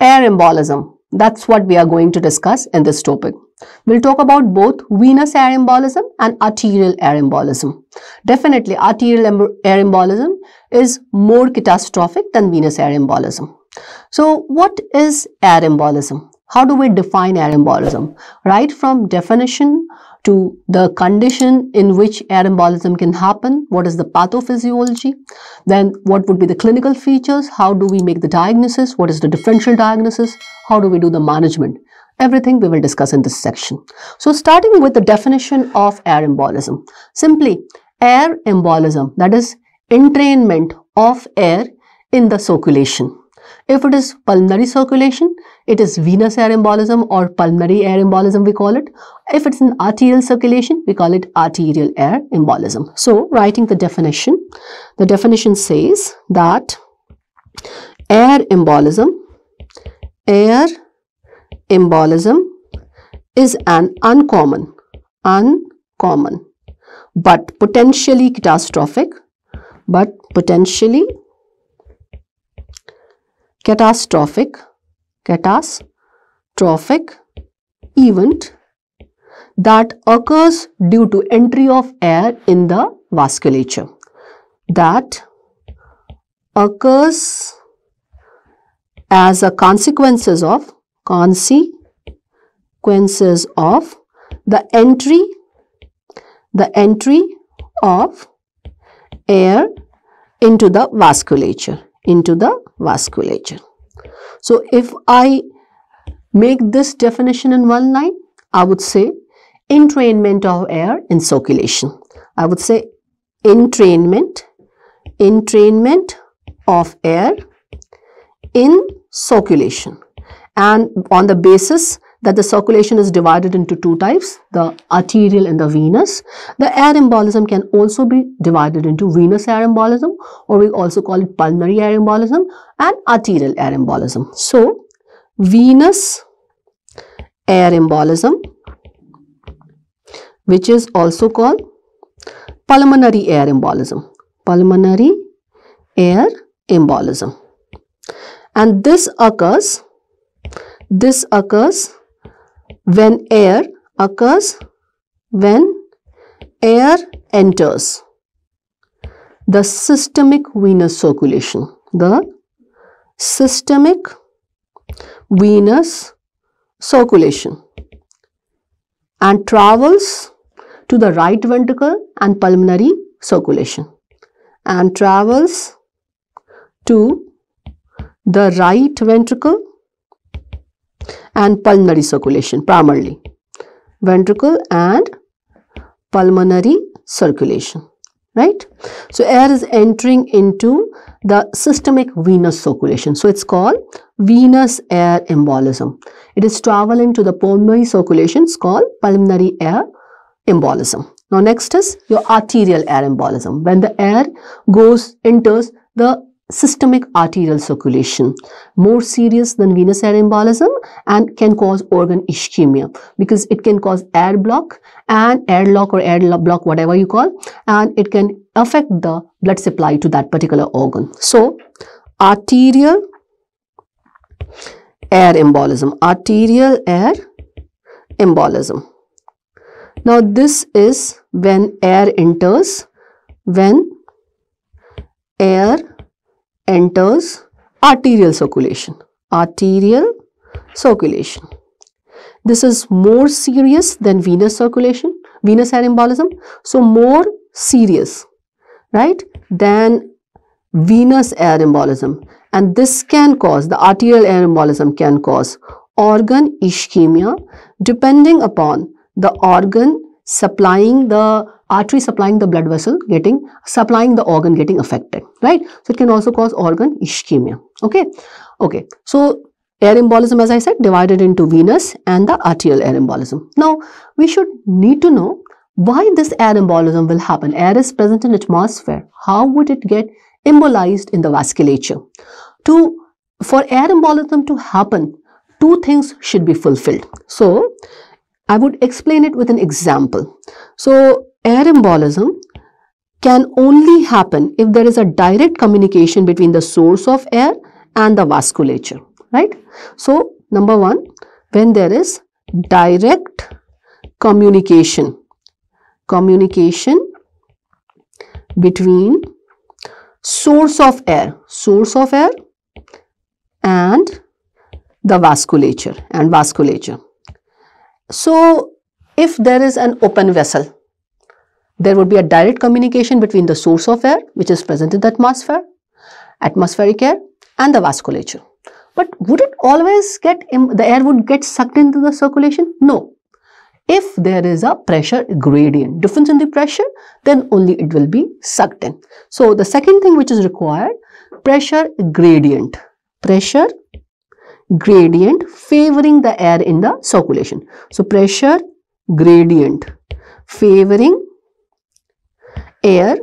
air embolism. That's what we are going to discuss in this topic. We'll talk about both venous air embolism and arterial air embolism. Definitely, arterial air embolism is more catastrophic than venous air embolism. So, what is air embolism? How do we define air embolism? Right from definition to the condition in which air embolism can happen, what is the pathophysiology, then what would be the clinical features, how do we make the diagnosis, what is the differential diagnosis, how do we do the management. Everything we will discuss in this section. So starting with the definition of air embolism. Simply, air embolism, that is entrainment of air in the circulation. If it is pulmonary circulation, it is venous air embolism or pulmonary air embolism we call it. If it's in arterial circulation, we call it arterial air embolism. So, writing the definition, the definition says that air embolism, air embolism is an uncommon, uncommon, but potentially catastrophic, but potentially catastrophic catastrophic event that occurs due to entry of air in the vasculature that occurs as a consequences of consequences of the entry the entry of air into the vasculature into the vasculature. So if I make this definition in one line, I would say entrainment of air in circulation. I would say entrainment, entrainment of air in circulation. And on the basis that the circulation is divided into two types, the arterial and the venous. The air embolism can also be divided into venous air embolism or we also call it pulmonary air embolism and arterial air embolism. So, venous air embolism which is also called pulmonary air embolism. Pulmonary air embolism. And this occurs, this occurs when air occurs when air enters the systemic venous circulation the systemic venous circulation and travels to the right ventricle and pulmonary circulation and travels to the right ventricle and pulmonary circulation primarily. Ventricle and pulmonary circulation right? So air is entering into the systemic venous circulation. So it's called venous air embolism. It is traveling to the pulmonary circulation. It's called pulmonary air embolism. Now next is your arterial air embolism. When the air goes enters the systemic arterial circulation more serious than venous air embolism and can cause organ ischemia because it can cause air block and airlock or air block whatever you call and it can affect the blood supply to that particular organ. So arterial air embolism arterial air embolism. Now this is when air enters when air enters arterial circulation. Arterial circulation. This is more serious than venous circulation, venous air embolism. So more serious, right, than venous air embolism. And this can cause, the arterial air embolism can cause organ ischemia depending upon the organ supplying the artery supplying the blood vessel getting supplying the organ getting affected right? So it can also cause organ ischemia okay? Okay so air embolism as i said divided into venous and the arterial air embolism. Now we should need to know why this air embolism will happen. Air is present in atmosphere. How would it get embolized in the vasculature? To for air embolism to happen two things should be fulfilled. So I would explain it with an example. So air embolism can only happen if there is a direct communication between the source of air and the vasculature. right? So, number one, when there is direct communication, communication between source of air, source of air and the vasculature and vasculature. So, if there is an open vessel, there would be a direct communication between the source of air which is present in the atmosphere, atmospheric air and the vasculature. But would it always get, the air would get sucked into the circulation? No. If there is a pressure gradient, difference in the pressure, then only it will be sucked in. So, the second thing which is required, pressure gradient. Pressure gradient favoring the air in the circulation. So, pressure gradient favoring air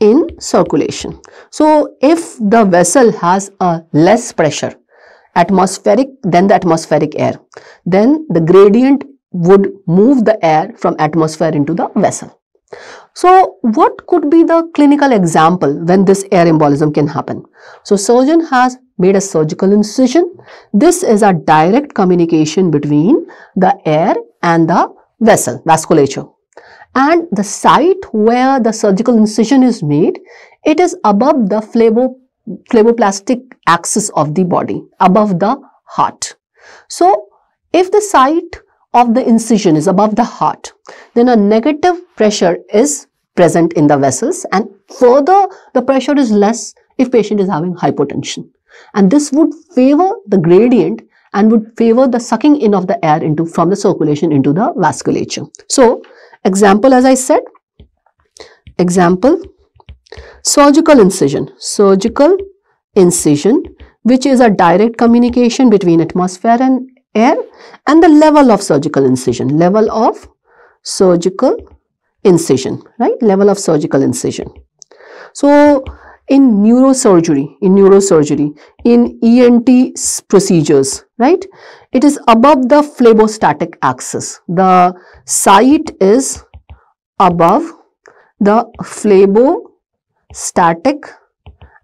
in circulation. So, if the vessel has a less pressure atmospheric than the atmospheric air, then the gradient would move the air from atmosphere into the vessel. So, what could be the clinical example when this air embolism can happen? So, surgeon has made a surgical incision. This is a direct communication between the air and the vessel, vasculature and the site where the surgical incision is made, it is above the phlebo, phleboplastic axis of the body, above the heart. So, if the site of the incision is above the heart, then a negative pressure is present in the vessels and further the pressure is less if patient is having hypotension. And this would favor the gradient and would favor the sucking in of the air into from the circulation into the vasculature. So, Example as I said, example, surgical incision, surgical incision which is a direct communication between atmosphere and air and the level of surgical incision, level of surgical incision, right, level of surgical incision. So, in neurosurgery, in neurosurgery, in ENT procedures, right, it is above the phlebostatic axis. The site is above the phlebostatic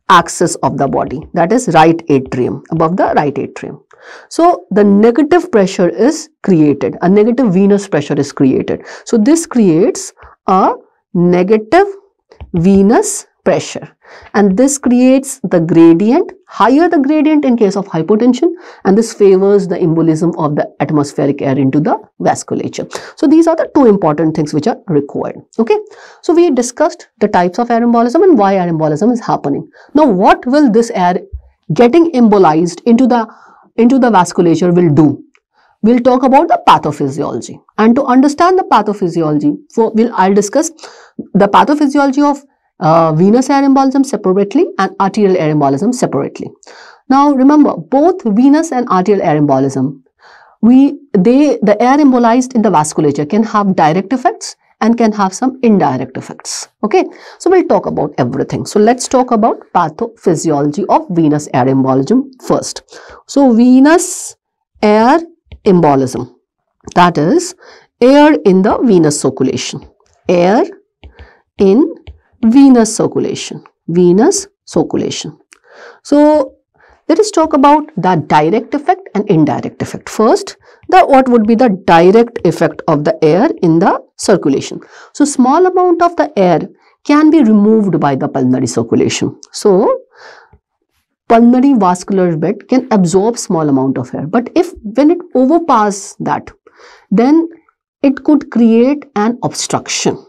axis of the body that is right atrium above the right atrium. So the negative pressure is created a negative venous pressure is created. So this creates a negative venous pressure. And this creates the gradient higher the gradient in case of hypotension and this favors the embolism of the atmospheric air into the vasculature. So these are the two important things which are required. Okay? So we discussed the types of air embolism and why air embolism is happening. Now what will this air getting embolized into the into the vasculature will do? We'll talk about the pathophysiology. And to understand the pathophysiology for we'll i'll discuss the pathophysiology of uh, venous air embolism separately and arterial air embolism separately. Now remember both venous and arterial air embolism, we, they, the air embolized in the vasculature can have direct effects and can have some indirect effects. Okay, so we'll talk about everything. So let's talk about pathophysiology of venous air embolism first. So venous air embolism, that is air in the venous circulation, air in venous circulation venous circulation. So let us talk about the direct effect and indirect effect. First the what would be the direct effect of the air in the circulation? So small amount of the air can be removed by the pulmonary circulation. So pulmonary vascular bed can absorb small amount of air. But if when it overpass that then it could create an obstruction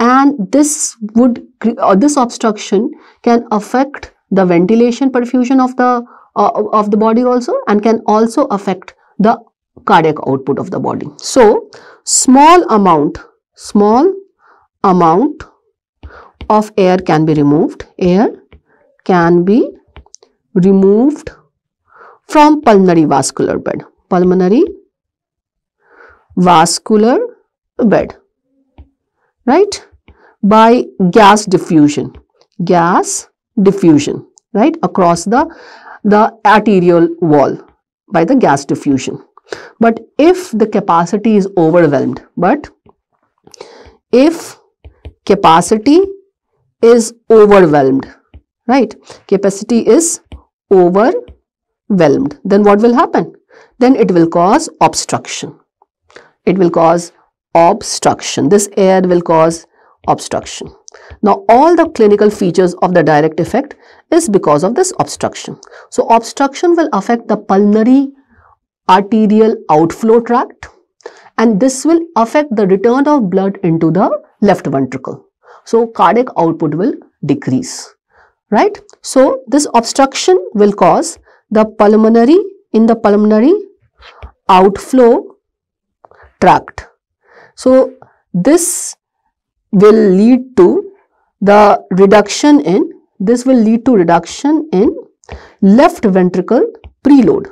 and this would uh, this obstruction can affect the ventilation perfusion of the uh, of the body also and can also affect the cardiac output of the body. So small amount small amount of air can be removed. Air can be removed from pulmonary vascular bed. Pulmonary vascular bed right by gas diffusion gas diffusion right across the the arterial wall by the gas diffusion but if the capacity is overwhelmed but if capacity is overwhelmed right capacity is overwhelmed. Then what will happen? Then it will cause obstruction. It will cause obstruction. This air will cause obstruction. Now all the clinical features of the direct effect is because of this obstruction. So obstruction will affect the pulmonary arterial outflow tract and this will affect the return of blood into the left ventricle. So cardiac output will decrease, right? So this obstruction will cause the pulmonary, in the pulmonary outflow tract. So this will lead to the reduction in, this will lead to reduction in left ventricle preload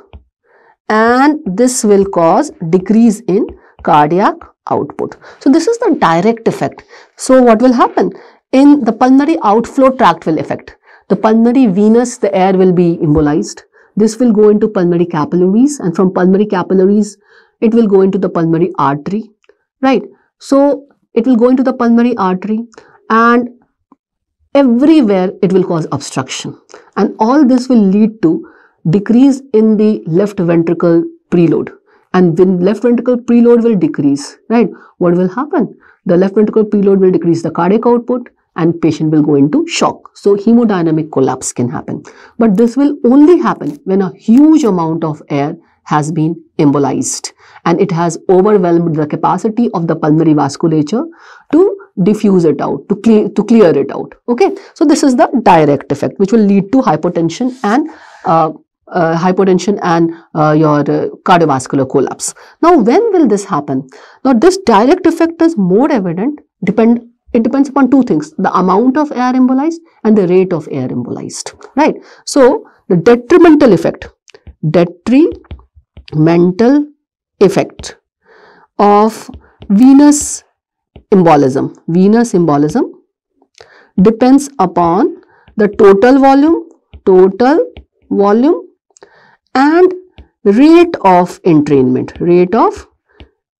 and this will cause decrease in cardiac output. So this is the direct effect. So what will happen? In the pulmonary outflow tract will affect. The pulmonary venous, the air will be embolized. This will go into pulmonary capillaries and from pulmonary capillaries, it will go into the pulmonary artery, right? So it will go into the pulmonary artery and everywhere it will cause obstruction. And all this will lead to decrease in the left ventricle preload and when left ventricle preload will decrease, right? What will happen? The left ventricle preload will decrease the cardiac output and patient will go into shock. So hemodynamic collapse can happen. But this will only happen when a huge amount of air has been embolized and it has overwhelmed the capacity of the pulmonary vasculature to diffuse it out, to clear, to clear it out. Okay, so this is the direct effect which will lead to hypotension and uh, uh, hypotension and uh, your uh, cardiovascular collapse. Now, when will this happen? Now, this direct effect is more evident, depend it depends upon two things, the amount of air embolized and the rate of air embolized, right? So, the detrimental effect, detrimental effect of venous embolism, venous embolism depends upon the total volume, total volume and rate of entrainment, rate of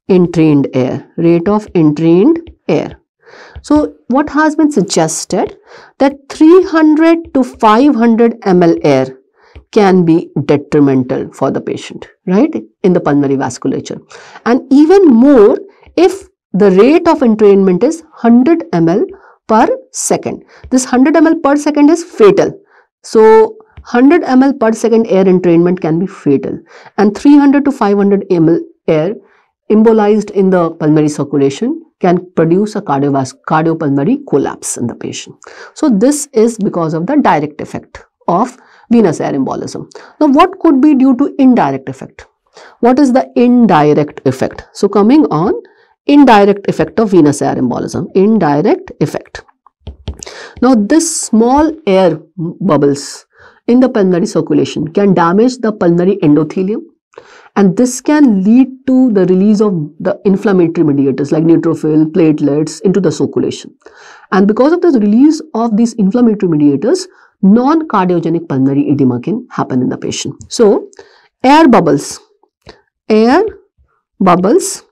entrained air, rate of entrained air. So what has been suggested? That 300 to 500 ml air can be detrimental for the patient, right, in the pulmonary vasculature. And even more if the rate of entrainment is 100 ml per second. This 100 ml per second is fatal. So 100 ml per second air entrainment can be fatal and 300 to 500 ml air embolized in the pulmonary circulation can produce a cardiovascular cardiopulmonary collapse in the patient. So this is because of the direct effect of venous air embolism. Now what could be due to indirect effect? What is the indirect effect? So coming on indirect effect of venous air embolism, indirect effect. Now this small air bubbles in the pulmonary circulation can damage the pulmonary endothelium and this can lead to the release of the inflammatory mediators like neutrophil, platelets into the circulation. And because of the release of these inflammatory mediators, non-cardiogenic pulmonary edema can happen in the patient. So, air bubbles, air bubbles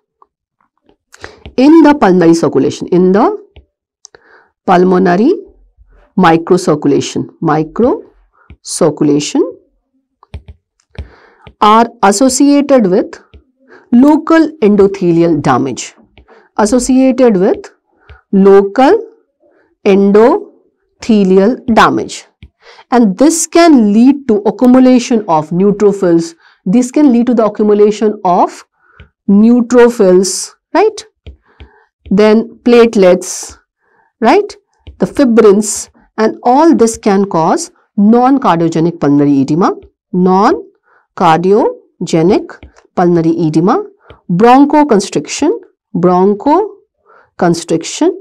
in the pulmonary circulation, in the pulmonary microcirculation, micro circulation are associated with local endothelial damage. Associated with local endothelial damage and this can lead to accumulation of neutrophils. This can lead to the accumulation of neutrophils right? Then platelets right? The fibrins and all this can cause non-cardiogenic pulmonary edema, non-cardiogenic pulmonary edema, bronchoconstriction, bronchoconstriction,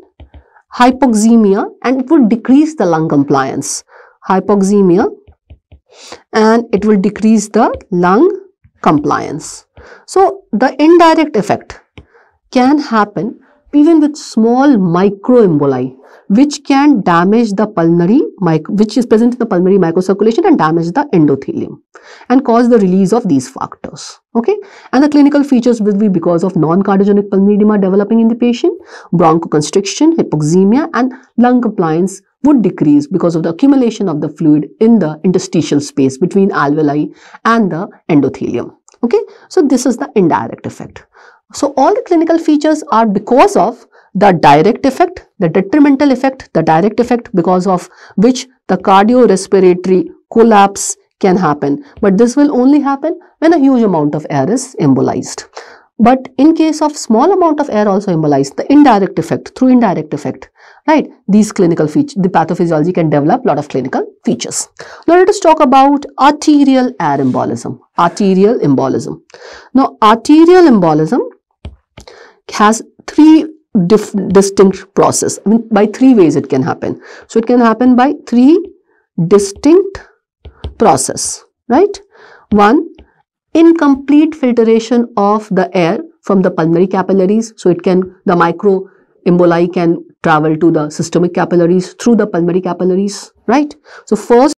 hypoxemia and it would decrease the lung compliance. Hypoxemia and it will decrease the lung compliance. So, the indirect effect can happen even with small microemboli which can damage the pulmonary which is present in the pulmonary microcirculation and damage the endothelium and cause the release of these factors okay and the clinical features will be because of non-cardiogenic pulmonary edema developing in the patient bronchoconstriction hypoxemia and lung compliance would decrease because of the accumulation of the fluid in the interstitial space between alveoli and the endothelium okay so this is the indirect effect so all the clinical features are because of the direct effect, the detrimental effect, the direct effect because of which the cardiorespiratory collapse can happen. But this will only happen when a huge amount of air is embolized. But in case of small amount of air also embolized, the indirect effect, through indirect effect, right, these clinical features, the pathophysiology can develop lot of clinical features. Now let us talk about arterial air embolism, arterial embolism. Now arterial embolism has three distinct process. I mean, by three ways it can happen. So, it can happen by three distinct process, right? One, incomplete filtration of the air from the pulmonary capillaries. So, it can, the micro emboli can travel to the systemic capillaries through the pulmonary capillaries, right? So, first